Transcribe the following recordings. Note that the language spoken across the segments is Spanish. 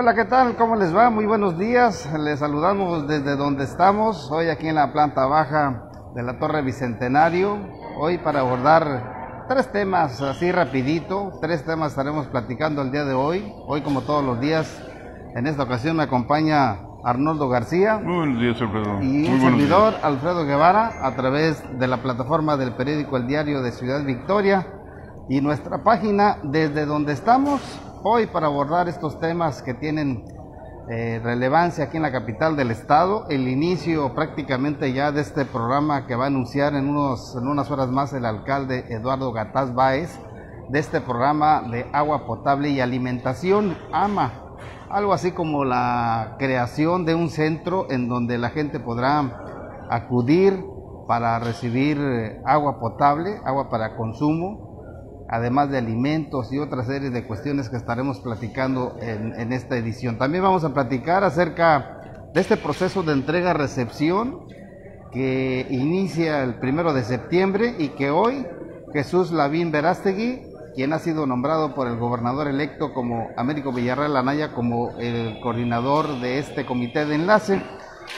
Hola, ¿qué tal? ¿Cómo les va? Muy buenos días. Les saludamos desde donde estamos, hoy aquí en la planta baja de la Torre Bicentenario, hoy para abordar tres temas así rapidito, tres temas estaremos platicando el día de hoy. Hoy como todos los días, en esta ocasión me acompaña Arnoldo García. Muy buenos días, Alfredo. Y un servidor, Alfredo Guevara, a través de la plataforma del periódico El Diario de Ciudad Victoria y nuestra página desde donde estamos hoy para abordar estos temas que tienen eh, relevancia aquí en la capital del estado. El inicio prácticamente ya de este programa que va a anunciar en, unos, en unas horas más el alcalde Eduardo Gataz Báez, de este programa de agua potable y alimentación AMA. Algo así como la creación de un centro en donde la gente podrá acudir para recibir eh, agua potable, agua para consumo, además de alimentos y otra serie de cuestiones que estaremos platicando en, esta edición. También vamos a platicar acerca de este proceso de entrega-recepción que inicia el primero de septiembre y que hoy Jesús Lavín Verástegui, quien ha sido nombrado por el gobernador electo como Américo Villarreal Anaya como el coordinador de este comité de enlace,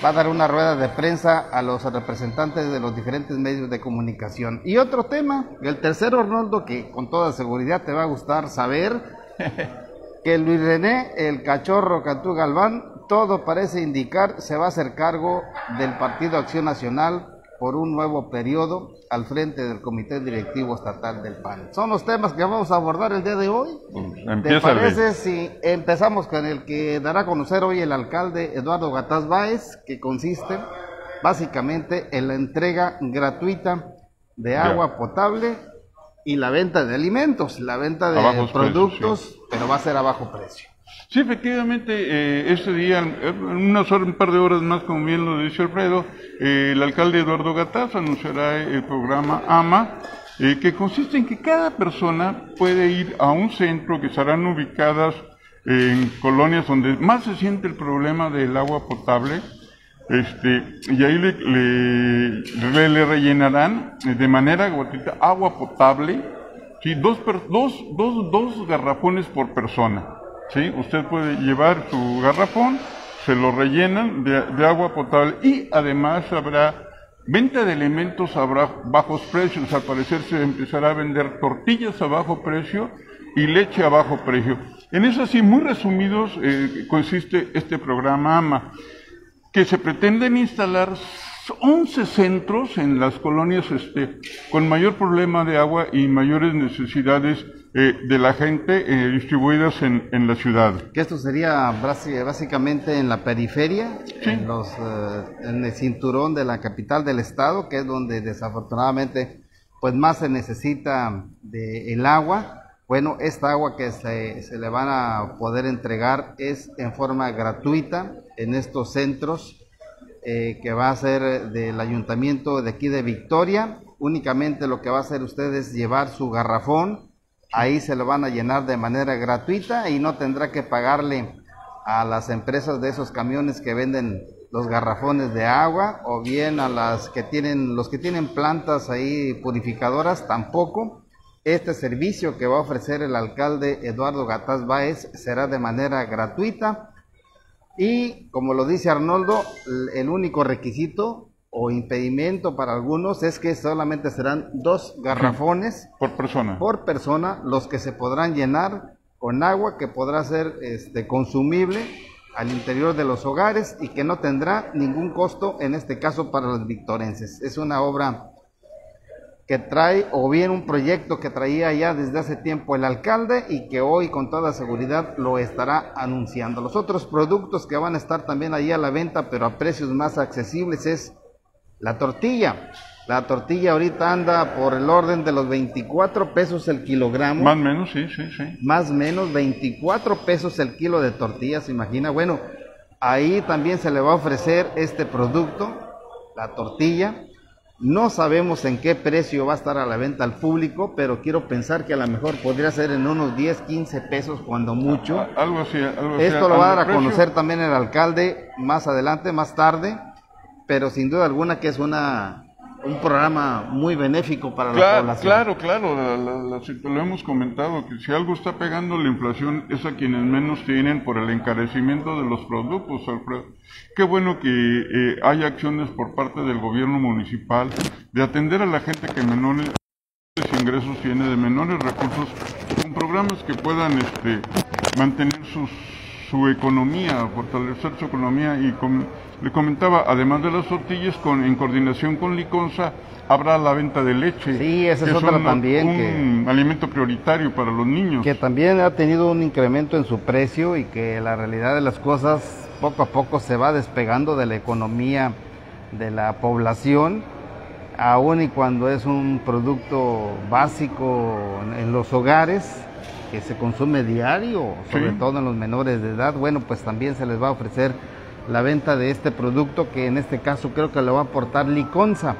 va a dar una rueda de prensa a los representantes de los diferentes medios de comunicación. Y otro tema, el tercero, Arnoldo, que con toda seguridad te va a gustar saber, que Luis René, el cachorro Cantú Galván, todo parece indicar se va a hacer cargo del Partido Acción Nacional por un nuevo periodo al frente del Comité Directivo Estatal del PAN. Son los temas que vamos a abordar el día de hoy. ¿Te parece si empezamos con el que dará a conocer hoy el alcalde Eduardo Gataz Báez, que consiste básicamente en la entrega gratuita de agua potable y la venta de alimentos, la venta de productos, pero va a ser a bajo precio. Sí, efectivamente, eh, este día, unas horas, un par de horas más, como bien lo dice Alfredo, eh, el alcalde Eduardo Gataz anunciará el programa AMA, eh, que consiste en que cada persona puede ir a un centro que estarán ubicadas en colonias donde más se siente el problema del agua potable, este, y ahí le, le, rellenarán de manera gratuita agua potable, ¿sí? dos, dos, dos, dos garrafones por persona. ¿Sí? Usted puede llevar su garrafón, se lo rellenan de, agua potable y además habrá venta de elementos a bajos precios. Al parecer se empezará a vender tortillas a bajo precio y leche a bajo precio. En eso así, muy resumidos, eh, consiste este programa AMA, que se pretenden instalar 11 centros en las colonias este, con mayor problema de agua y mayores necesidades eh, de la gente eh, distribuidas en, en, la ciudad. Que esto sería básicamente en la periferia, en, los, eh, en el cinturón de la capital del estado, que es donde desafortunadamente pues más se necesita de el agua. Bueno, esta agua que se, se le van a poder entregar es en forma gratuita en estos centros que va a ser del ayuntamiento de aquí de Victoria. Únicamente lo que va a hacer usted es llevar su garrafón, ahí se lo van a llenar de manera gratuita y no tendrá que pagarle a las empresas de esos camiones que venden los garrafones de agua o bien a las que tienen los que tienen plantas ahí purificadoras tampoco. Este servicio que va a ofrecer el alcalde Eduardo Gataz Báez será de manera gratuita y como lo dice Arnoldo, el único requisito o impedimento para algunos es que solamente serán dos garrafones por persona. Por persona los que se podrán llenar con agua que podrá ser este, consumible al interior de los hogares y que no tendrá ningún costo en este caso para los victorenses. Es una obra que trae o bien un proyecto que traía ya desde hace tiempo el alcalde y que hoy con toda seguridad lo estará anunciando. Los otros productos que van a estar también ahí a la venta pero a precios más accesibles es la tortilla. La tortilla ahorita anda por el orden de los 24 pesos el kilogramo. Más o menos, sí, sí, sí. Más o menos 24 pesos el kilo de tortillas, se imagina. Bueno, ahí también se le va a ofrecer este producto, la tortilla. No sabemos en qué precio va a estar a la venta al público, pero quiero pensar que a lo mejor podría ser en unos 10, 15 pesos cuando mucho. Algo así, algo así. Esto lo va a dar a conocer también el alcalde más adelante, más tarde pero sin duda alguna que es una un programa muy benéfico para la población. Claro, claro, lo hemos comentado, que si algo está pegando la inflación es a quienes menos tienen por el encarecimiento de los productos, Alfredo. Qué bueno que eh, hay acciones por parte del gobierno municipal de atender a la gente que menores ingresos tiene, de menores recursos, con programas que puedan este, mantener sus su economía, fortalecer su economía y le comentaba, además de las tortillas, con, en coordinación con Liconza, habrá la venta de leche. Sí, esa es otra también. Un alimento prioritario para los niños. Que también ha tenido un incremento en su precio y que la realidad de las cosas poco a poco se va despegando de la economía de la población, aun y cuando es un producto básico en los hogares que se consume diario, sobre todo en los menores de edad, bueno, pues también se les va a ofrecer la venta de este producto que en este caso creo que lo va a aportar Liconza.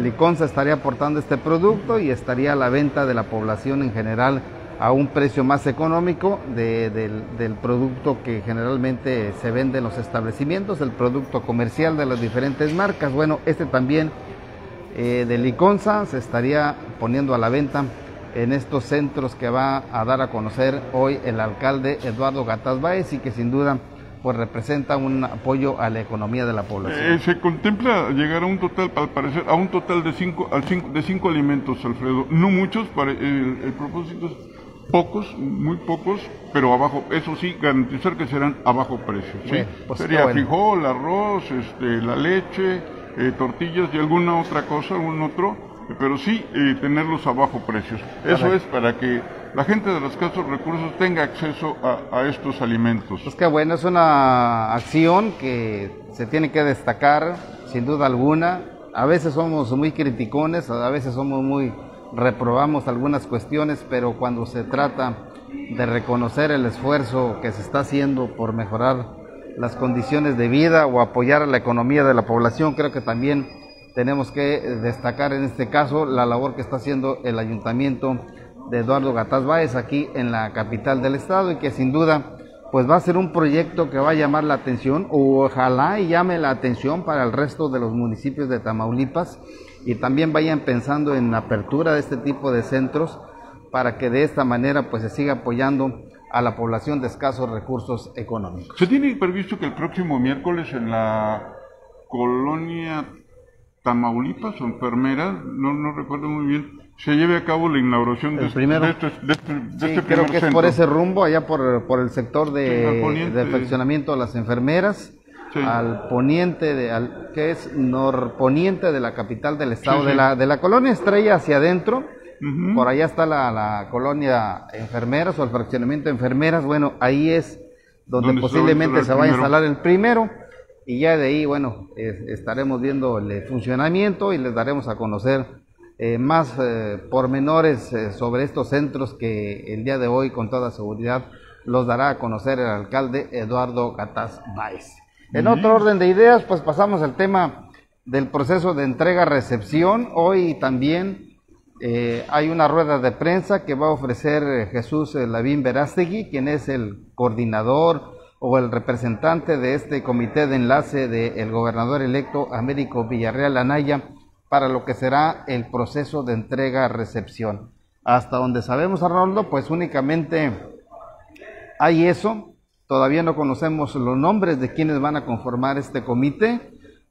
Liconza estaría aportando este producto y estaría a la venta de la población en general a un precio más económico del, producto que generalmente se vende en los establecimientos, el producto comercial de las diferentes marcas. Bueno, este también eh, de Liconza se estaría poniendo a la venta en estos centros que va a dar a conocer hoy el alcalde Eduardo Gataz Báez y que sin duda pues representa un apoyo a la economía de la población. Eh, se contempla llegar a un total, al parecer, a un total de cinco, al cinco, de cinco alimentos, Alfredo. No muchos, para, el, propósito es pocos, muy pocos, pero abajo, eso sí, garantizar que serán a bajo precio. ¿sí? Pues Sería frijol, arroz, este, la leche, eh, tortillas y alguna otra cosa, algún otro pero sí eh, tenerlos a bajo precios. Eso es para que la gente de los escasos recursos tenga acceso a, estos alimentos. Pues que bueno, es una acción que se tiene que destacar, sin duda alguna. A veces somos muy criticones, a veces somos muy reprobamos algunas cuestiones, pero cuando se trata de reconocer el esfuerzo que se está haciendo por mejorar las condiciones de vida o apoyar a la economía de la población, creo que también tenemos que destacar en este caso la labor que está haciendo el ayuntamiento de Eduardo Gataz Báez aquí en la capital del estado y que sin duda pues va a ser un proyecto que va a llamar la atención ojalá y llame la atención para el resto de los municipios de Tamaulipas y también vayan pensando en la apertura de este tipo de centros para que de esta manera pues se siga apoyando a la población de escasos recursos económicos. Se tiene previsto que el próximo miércoles en la colonia Tamaulipas o enfermeras, no, no recuerdo muy bien, se lleve a cabo la inauguración de, este, de, este, de, este, sí, este creo que es por ese rumbo, allá por, por el sector de, de perfeccionamiento de las enfermeras, al poniente, de, al, que es norponiente de la capital del estado, de, la, de la colonia Estrella hacia adentro, por allá está la, la, colonia enfermeras o el fraccionamiento de enfermeras, bueno, ahí es donde, posiblemente se va a instalar el primero. Y ya de ahí, bueno, estaremos viendo el funcionamiento y les daremos a conocer eh, más eh, pormenores eh, sobre estos centros que el día de hoy con toda seguridad los dará a conocer el alcalde Eduardo Gataz Báez. En otro orden de ideas, pues pasamos al tema del proceso de entrega-recepción. Hoy también hay una rueda de prensa que va a ofrecer Jesús Lavín Verástegui, quien es el coordinador o el representante de este comité de enlace del gobernador electo Américo Villarreal Anaya para lo que será el proceso de entrega-recepción. Hasta donde sabemos, Arnoldo, pues únicamente hay eso. Todavía no conocemos los nombres de quienes van a conformar este comité,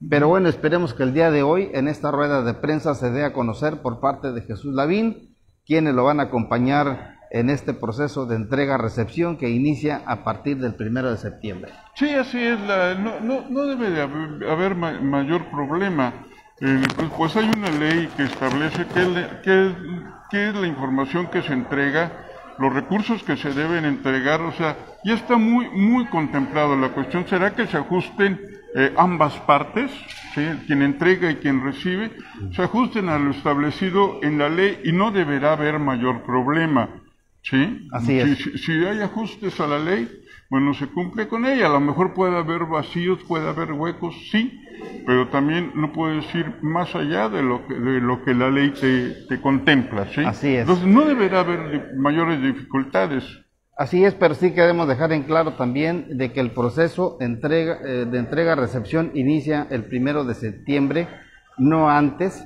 pero bueno, esperemos que el día de hoy en esta rueda de prensa se dé a conocer por parte de Jesús Lavín, quienes lo van a acompañar en este proceso de entrega-recepción que inicia a partir del primero de septiembre. Sí, así es, no, debe de haber, mayor problema. Eh, pues, pues, hay una ley que establece qué qué es la información que se entrega, los recursos que se deben entregar, o sea, ya está muy, muy contemplado. La cuestión será que se ajusten eh, ambas partes, quien entrega y quien recibe, se ajusten a lo establecido en la ley y no deberá haber mayor problema. Sí, así es. Si, hay ajustes a la ley, bueno, se cumple con ella. A lo mejor puede haber vacíos, puede haber huecos, sí, pero también no puedes ir más allá de lo que, de lo que la ley te, contempla, ¿sí? Así es. Entonces no deberá haber mayores dificultades. Así es, pero sí queremos dejar en claro también de que el proceso entrega, eh, de entrega-recepción inicia el primero de septiembre, no antes,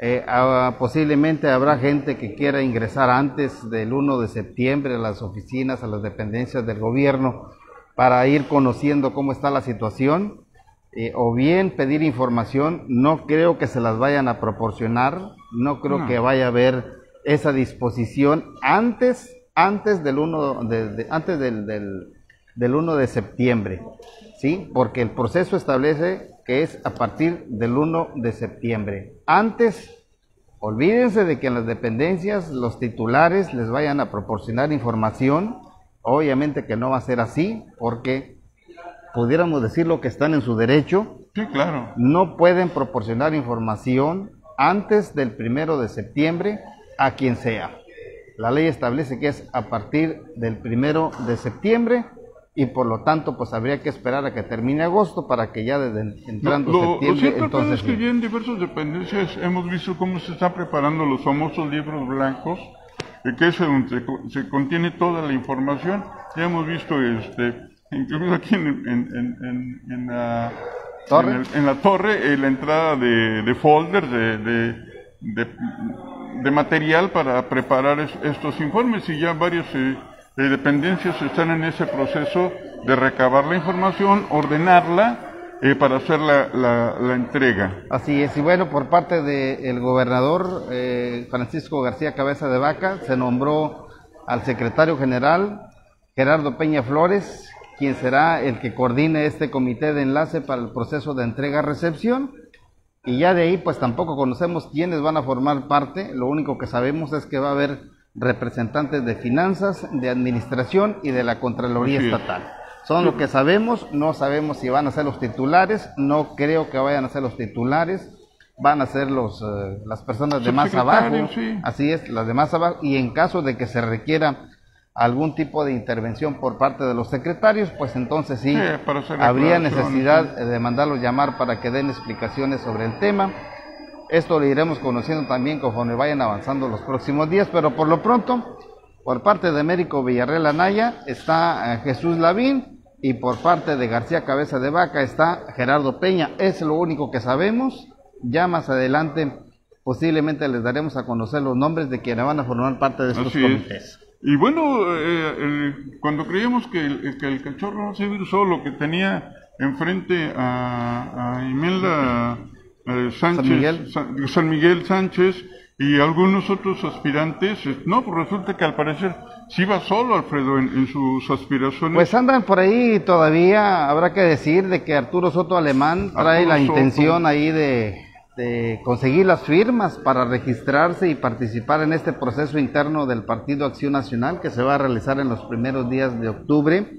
Eh, ah, posiblemente habrá gente que quiera ingresar antes del 1 de septiembre a las oficinas, a las dependencias del gobierno, para ir conociendo cómo está la situación, eh, o bien pedir información. No creo que se las vayan a proporcionar, no creo que vaya a haber esa disposición antes, antes del 1 de, antes del, del, del 1 de septiembre, ¿sí? Porque el proceso establece que es a partir del 1 de septiembre. Antes, olvídense de que en las dependencias los titulares les vayan a proporcionar información. Obviamente que no va a ser así, porque pudiéramos decir lo que están en su derecho. Sí, claro. No pueden proporcionar información antes del 1 de septiembre a quien sea. La ley establece que es a partir del 1 de septiembre y por lo tanto pues habría que esperar a que termine agosto para que ya desde entrando septiembre entonces es que ya en diversas dependencias hemos visto cómo se están preparando los famosos libros blancos que es donde se, contiene toda la información ya hemos visto este incluso aquí en, en, en, la ¿Torre? En, la torre eh, la entrada de, de folders de, de, de, material para preparar estos informes y ya varios eh, de dependencias están en ese proceso de recabar la información, ordenarla eh, para hacer la, la, entrega. Así es, y bueno, por parte del gobernador eh, Francisco García Cabeza de Vaca se nombró al secretario general Gerardo Peña Flores, quien será el que coordine este comité de enlace para el proceso de entrega-recepción. Y ya de ahí, pues tampoco conocemos quiénes van a formar parte, lo único que sabemos es que va a haber representantes de finanzas, de administración y de la Contraloría Estatal. Son lo que sabemos, no sabemos si van a ser los titulares, no creo que vayan a ser los titulares, van a ser los, eh, las personas de más abajo, así es, las de más abajo, y en caso de que se requiera algún tipo de intervención por parte de los secretarios, pues entonces sí, habría necesidad de mandarlos llamar para que den explicaciones sobre el tema esto lo iremos conociendo también conforme vayan avanzando los próximos días, pero por lo pronto, por parte de Américo Villarreal Anaya está eh, Jesús Lavín y por parte de García Cabeza de Vaca está Gerardo Peña. Es lo único que sabemos. Ya más adelante posiblemente les daremos a conocer los nombres de quienes van a formar parte de estos comités. Y bueno, eh, cuando creíamos que el, que el cachorro se vio solo, que tenía enfrente a, a Imelda eh, Sánchez, San Miguel. Sánchez y algunos otros aspirantes, no, pues resulta que al parecer sí va solo Alfredo en, sus aspiraciones. Pues andan por ahí todavía, habrá que decir de que Arturo Soto Alemán trae la intención ahí de, de, conseguir las firmas para registrarse y participar en este proceso interno del Partido Acción Nacional que se va a realizar en los primeros días de octubre.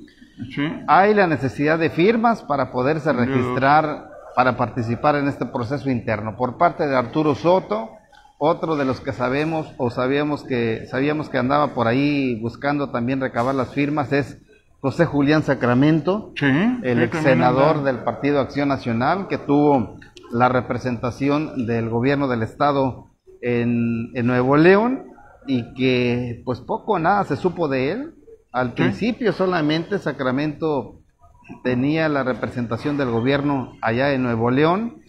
Sí. Hay la necesidad de firmas para poderse registrar para participar en este proceso interno. Por parte de Arturo Soto, otro de los que sabemos o sabíamos que, sabíamos que andaba por ahí buscando también recabar las firmas es José Julián Sacramento, el ex senador del Partido Acción Nacional, que tuvo la representación del gobierno del estado en, Nuevo León y que pues poco o nada se supo de él. Al principio solamente Sacramento tenía la representación del gobierno allá en Nuevo León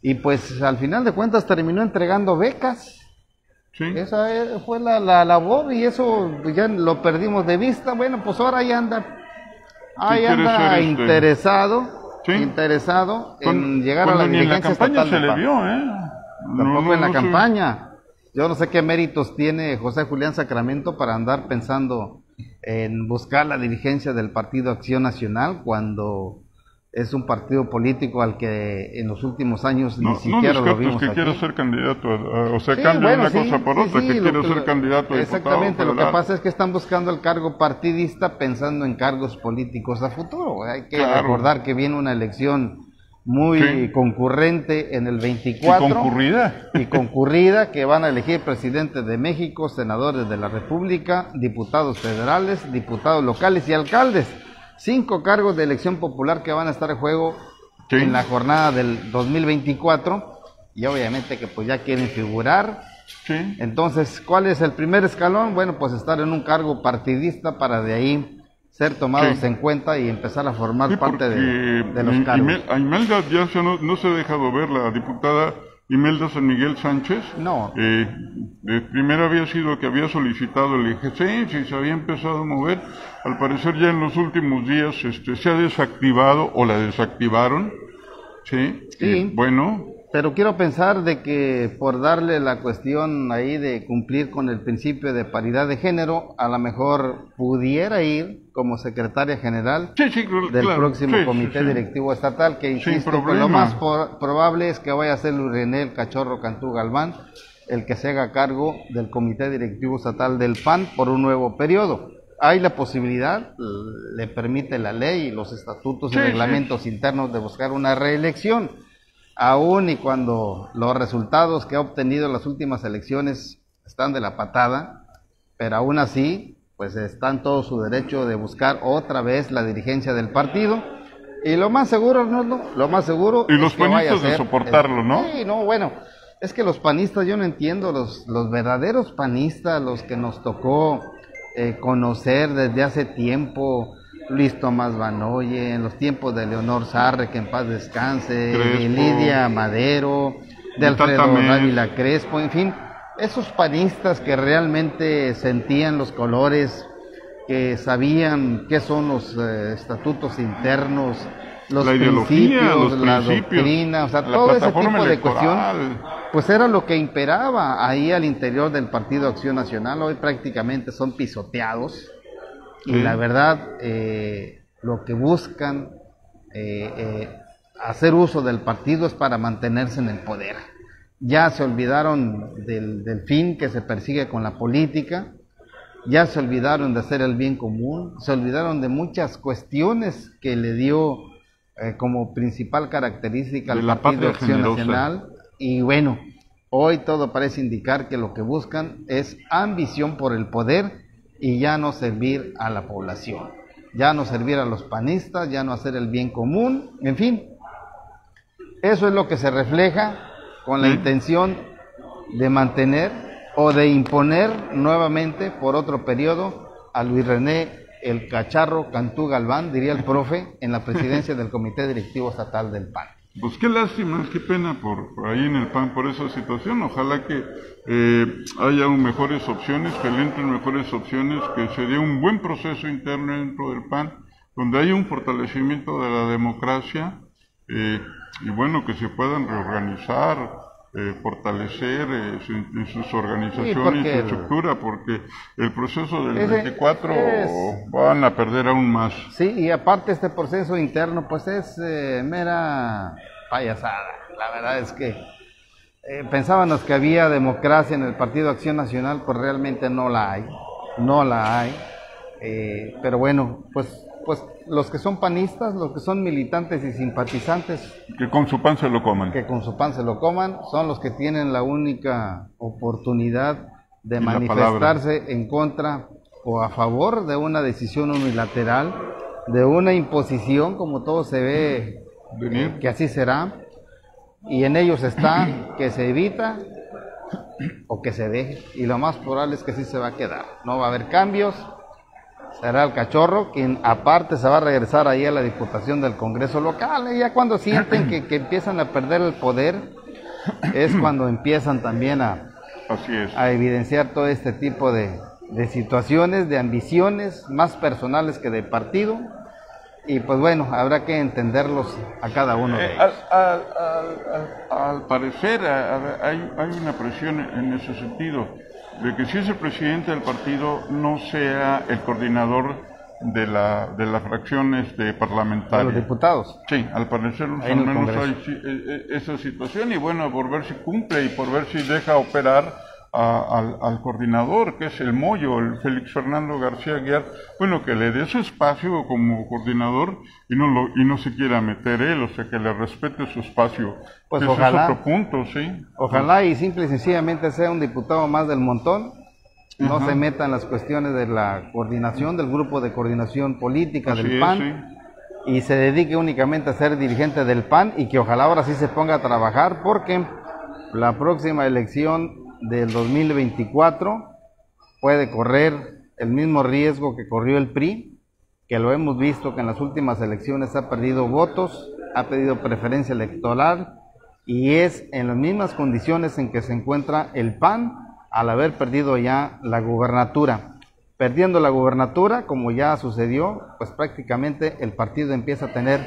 y pues al final de cuentas terminó entregando becas. Esa e, fue la, labor y eso ya lo perdimos de vista. Bueno, pues ahora ahí anda, ahí anda este. Interesado, interesado en llegar a la dirigencia en la campaña se le vio, ¿eh? Tampoco en la campaña. Yo no sé qué méritos tiene José Julián Sacramento para andar pensando en buscar la dirigencia del Partido Acción Nacional cuando es un partido político al que en los últimos años ni siquiera lo vimos que quiere ser candidato, o sea, cambia una cosa por otra, que quiere ser candidato a Exactamente, lo que pasa es que están buscando el cargo partidista pensando en cargos políticos a futuro. Hay que recordar que viene una elección muy concurrente en el 24. Y concurrida. Y concurrida, que van a elegir presidente de México, senadores de la República, diputados federales, diputados locales y alcaldes. Cinco cargos de elección popular que van a estar en juego en la jornada del 2024 y obviamente que pues ya quieren figurar. Entonces, ¿cuál es el primer escalón? Bueno, pues estar en un cargo partidista para de ahí ser tomados en cuenta y empezar a formar parte de, los cargos. Imelda ya no, se ha dejado ver, la diputada Imelda San Miguel Sánchez. No. Eh, primero había sido que había solicitado el IGC y se había empezado a mover. Al parecer ya en los últimos días este, se ha desactivado o la desactivaron. Sí. Sí. bueno, Pero quiero pensar de que por darle la cuestión ahí de cumplir con el principio de paridad de género, a lo mejor pudiera ir como secretaria general sí, sí, del claro, próximo sí, comité directivo estatal, que insisto, pues, lo más por- probable es que vaya a ser Luis René el Cachorro Cantú Galván, el que se haga cargo del comité directivo estatal del PAN por un nuevo periodo. Hay la posibilidad, le permite la ley y los estatutos y reglamentos internos de buscar una reelección, aun y cuando los resultados que ha obtenido en las últimas elecciones están de la patada, pero aún así, pues está en todo su derecho de buscar otra vez la dirigencia del partido. Y lo más seguro, ¿no? no, Lo más seguro. Y es los que vaya a panistas de ser- soportarlo, ¿no? Sí, no, bueno. Es que los panistas, yo no entiendo, los, los verdaderos panistas, los que nos tocó eh, conocer desde hace tiempo, Luis Tomás Banoye, en los tiempos de Leonor Sarre, que en paz descanse, de Crespo. Lidia Madero, de Alfredo Mes. Dávila Crespo, en fin, esos panistas que realmente sentían los colores, que sabían qué son los eh, estatutos internos, los La principios, los la principios, doctrina, o sea, todo ese tipo de cuestión, pues era lo que imperaba ahí al interior del Partido Acción Nacional. Hoy prácticamente son pisoteados y la verdad eh, lo que buscan eh, eh, hacer uso del partido es para mantenerse en el poder. Ya se olvidaron del, del fin que se persigue con la política, ya se olvidaron de hacer el bien común, se olvidaron de muchas cuestiones que le dio eh, como principal característica al la Partido Acción generosa. Nacional. Y bueno, hoy todo parece indicar que lo que buscan es ambición por el poder y ya no servir a la población, ya no servir a los panistas, ya no hacer el bien común, en fin. Eso es lo que se refleja con la Sí. intención de mantener o de imponer nuevamente por otro periodo a Luis René el Cacharro Cantú Galván, diría el profe, en la presidencia del Comité Directivo Estatal del PAN. Pues qué lástima, qué pena por, por ahí en el PAN por esa situación. Ojalá que eh, haya mejores opciones, que le entren mejores opciones, que se dé un buen proceso interno dentro del PAN, donde haya un fortalecimiento de la democracia eh, y bueno, que se puedan reorganizar, eh, fortalecer eh, su- sus organizaciones, su estructura, porque el proceso del Ese 24 es- van a perder aún más. Sí, y aparte este proceso interno pues es eh, mera payasada. La verdad es que eh, pensábamos que había democracia en el Partido Acción Nacional, pues realmente no la hay, no la hay. Eh, pero bueno, pues, pues los que son panistas, los que son militantes y simpatizantes, Que con su pan se lo coman. que con su pan se lo coman, son los que tienen la única oportunidad de Y manifestarse en contra o a favor de una decisión unilateral, de una imposición, como todo se ve que así será, y en ellos está que se evita o que se deje, y lo más probable es que sí se va a quedar, no va a haber cambios, será el cachorro quien aparte se va a regresar ahí a la diputación del Congreso local, y ya cuando sienten que, que empiezan a perder el poder, es cuando empiezan también a, Así es. a evidenciar todo este tipo de, de situaciones, de ambiciones más personales que de partido, y pues bueno, habrá que entenderlos a cada uno de Eh, ellos. al, al- al- al- al parecer hay, hay una presión en ese sentido, de que si es el presidente del partido no sea el coordinador de la, de la fracción este, de parlamentaria. los diputados. Sí, al parecer al menos Congreso. hay eh, eh, esa situación y bueno, por ver si cumple y por ver si deja operar a- al, al coordinador, que es el Moyo, el Félix Fernando García Guiar, bueno, que le dé su espacio como coordinador y no lo y no se quiera meter él, o sea, que le respete su espacio. Pues Ese ojalá. es otro punto, sí. Ojalá y simple y sencillamente sea un diputado más del montón, no Ajá. se meta en las cuestiones de la coordinación, del grupo de coordinación política Así del es, PAN, sí. y se dedique únicamente a ser dirigente del PAN y que ojalá ahora sí se ponga a trabajar porque la próxima elección del 2024 puede correr el mismo riesgo que corrió el PRI, que lo hemos visto que en las últimas elecciones ha perdido votos, ha pedido preferencia electoral y es en las mismas condiciones en que se encuentra el PAN al haber perdido ya la gubernatura. Perdiendo la gubernatura, como ya sucedió, pues prácticamente el partido empieza a tener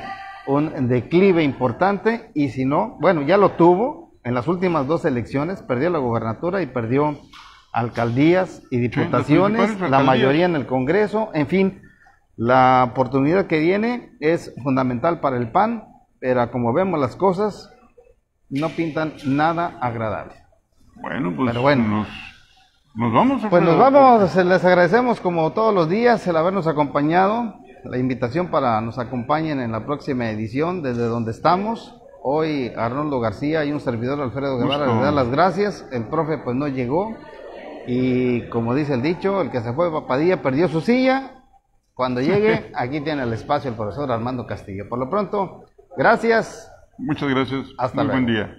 un declive importante y si no, bueno, ya lo tuvo en las últimas dos elecciones, perdió la gubernatura y perdió alcaldías y diputaciones, la mayoría en el Congreso, en fin, la oportunidad que viene es fundamental para el PAN, pero como vemos las cosas, no pintan nada agradable. Bueno, pues Nos, nos, vamos. Pues nos vamos, les agradecemos como todos los días el habernos acompañado, la invitación para nos acompañen en la próxima edición desde donde estamos. Hoy Arnoldo García y un servidor Alfredo Guevara les dan las gracias. El profe pues no llegó y como dice el dicho, el que se fue Papadilla perdió su silla. Cuando llegue, aquí tiene el espacio el profesor Armando Castillo. Por lo pronto, gracias. Muchas gracias. Hasta Muy buen día.